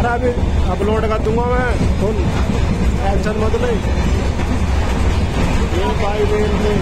सारा भी अपलोड कर दूँगा मैं तुम टेंशन मत ले ये भाई